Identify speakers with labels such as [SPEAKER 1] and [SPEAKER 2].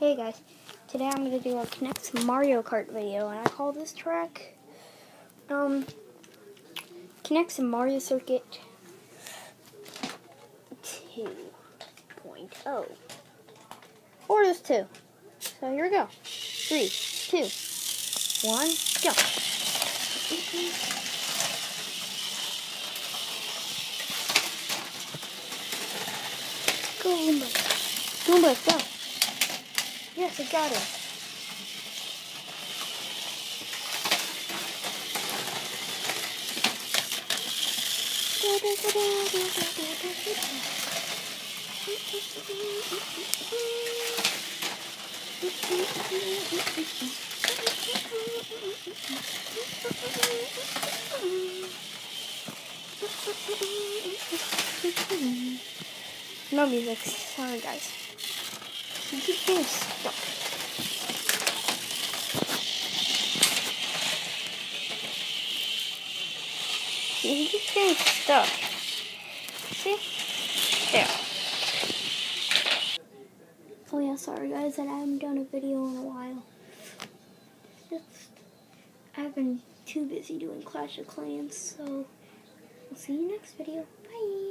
[SPEAKER 1] Hey guys, today I'm gonna do a Knex Mario Kart video, and I call this track um Knex Mario Circuit 2.0, or just two. So here we go. Three, two, one. Go, Goomba. Goomba, go. Yes, I got it. No music. Sorry, guys. You keep getting stuck. You keep getting stuck. See? There. Oh yeah, sorry guys that I haven't done a video in a while. Just, I've been too busy doing Clash of Clans, so I'll see you next video. Bye!